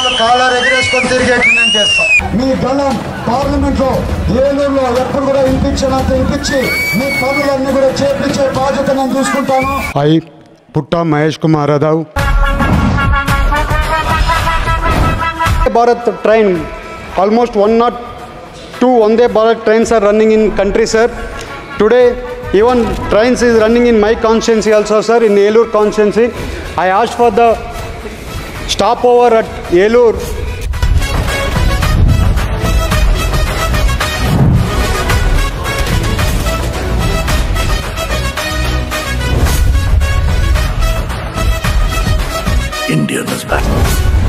వాళ్ళు కాలర్ ఎగిరేసుకొని తిరిగేట్లు చేస్తాం. మీ బలం పార్లమెంట్లో ఏలూరులో ఎప్పుడు కూడా ఇంపించినంత ఇంపించి మీ పనులన్నీ కూడా చేపించే బాధ్యత నేను చూసుకుంటాను. అయి పుట్ట Mahesh Kumar రాధవ్ Bharat train almost one not two Vande Bharat train sir running in country sir today even trains is running in my constituency also sir in Eluru constituency I ask for the stop over at Yelur. Indian is back.